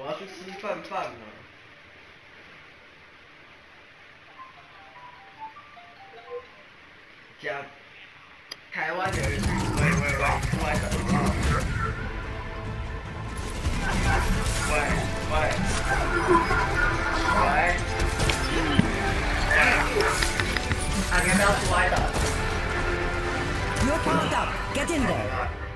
我要去吃饭饭了。加台湾的人，喂喂喂，出来等喂！喂喂喂，喂，阿杰不要出来喂。You're powered up. Get in there.